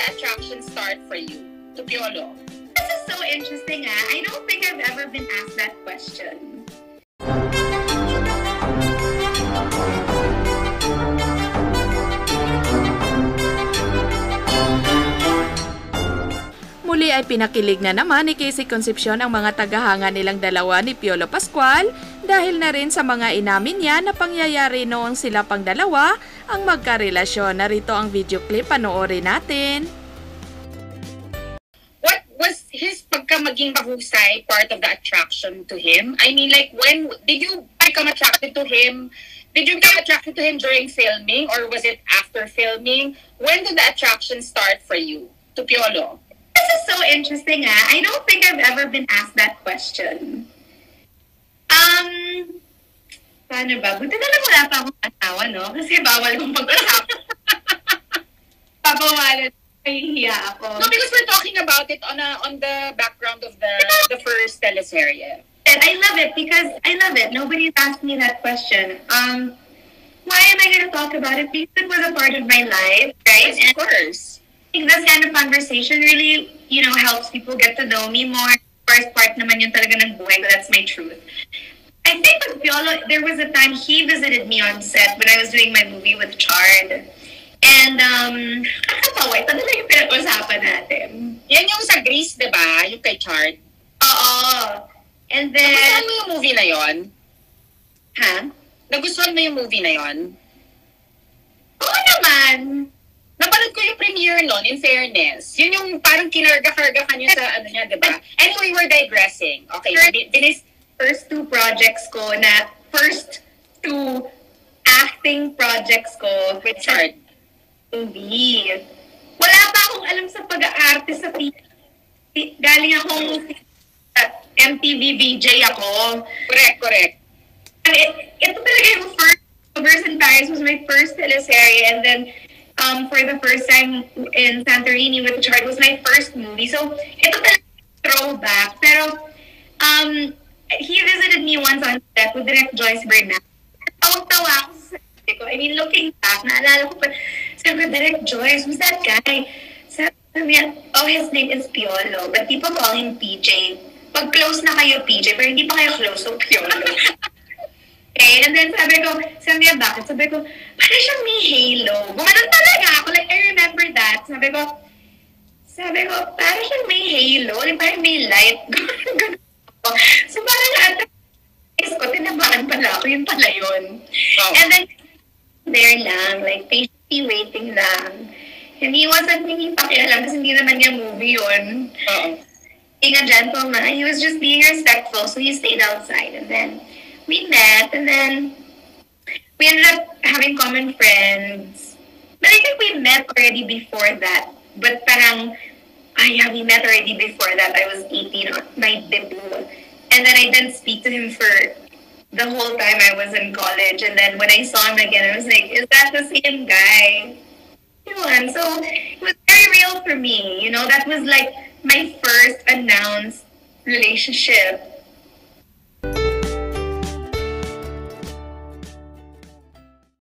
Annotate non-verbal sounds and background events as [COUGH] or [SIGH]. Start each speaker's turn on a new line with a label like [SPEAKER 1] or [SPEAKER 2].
[SPEAKER 1] the attraction start for you to Piolo?
[SPEAKER 2] This is so interesting, ah. I don't think I've ever been asked that question.
[SPEAKER 3] Muli ay pinakilig na naman ni Casey Concepcion ang mga tagahanga nilang dalawa ni Piolo Pascual dahil na rin sa mga inamin niya na pangyayari noong sila pang dalawa ang magkarelasyon. Narito ang video clip, panoorin natin.
[SPEAKER 1] What was his pagka maging mahusay part of the attraction to him? I mean, like, when did you become attracted to him? Did you become attracted to him during filming or was it after filming? When did the attraction start for you to Piolo?
[SPEAKER 2] This is so interesting, ah. I don't think I've ever been asked that question. Um, paano ba? Buti na lang wala pa akong asawa, no? Kasi bawal kong pag-usapan. [LAUGHS] Papawalan. Nahihiya ako.
[SPEAKER 1] No, because we're talking about it on a, on the background of the the first teleserye.
[SPEAKER 2] And I love it because I love it. Nobody's asked me that question. Um, why am I going to talk about it? Because it was a part of my life, right?
[SPEAKER 1] Yes, of course.
[SPEAKER 2] I think this kind of conversation really, you know, helps people get to know me more. First part naman yun talaga ng buhay ko. That's my truth. I think with Piolo, there was a time he visited me on set when I was doing my movie with Chard. And, um, kakatawa. Ito na lang yung pinag-usapan natin.
[SPEAKER 1] Yan yung sa Grease, di ba? Yung kay Chart.
[SPEAKER 2] Oo. And
[SPEAKER 1] Nagustuhan
[SPEAKER 2] then,
[SPEAKER 1] mo yung movie na yon?
[SPEAKER 2] ha?
[SPEAKER 1] Nagustuhan mo yung movie na yon?
[SPEAKER 2] Oo naman.
[SPEAKER 1] Napanood ko yung premiere nun, in fairness. Yun yung parang kinarga-karga ka niya sa ano niya, di ba? Anyway, we're digressing. Okay, bi- binis,
[SPEAKER 2] first two projects ko na first two acting projects ko
[SPEAKER 1] Chart.
[SPEAKER 2] movie. Wala pa akong alam sa pag-aarte sa TV. Galing akong MTV VJ ako.
[SPEAKER 1] Correct, correct.
[SPEAKER 2] And it, ito talaga yung first Lovers in Paris was my first teleserye and then um, for the first time in Santorini with Chart was my first movie. So ito talaga throwback. Pero um, he visited me once on set with Direct Joyce Bernal. Tawag-tawa ako sa sarili ko. I mean, looking back, naalala ko pa, sabi ko, Direct Joyce, who's that guy? Sabi niya, oh, his name is Piolo, but people call him PJ. Pag close na kayo, PJ, pero hindi pa kayo close, so Piolo. [LAUGHS] okay, and then sabi ko, sabi niya, bakit? Sabi ko, parang siyang may halo. Gumanon talaga ako, like, I remember that. Sabi ko, sabi ko, parang siyang may halo, like, parang may light. [LAUGHS] So parang at is ko, tinabahan pala ako, yun pala yun.
[SPEAKER 1] Oh.
[SPEAKER 2] And then, there lang, like, patiently waiting lang. And he wasn't thinking pakialam kasi hindi naman niya movie yun.
[SPEAKER 1] Oo.
[SPEAKER 2] Being a gentleman, he was just being respectful, so he stayed outside. And then, we met, and then, we ended up having common friends. But I think we met already before that. But parang, yeah, we met already before that. I was 18, on my debut. And then I didn't speak to him for the whole time I was in college. And then when I saw him again, I was like, is that the same guy? You know, and so it was very real for me. You know, that was like my first announced relationship.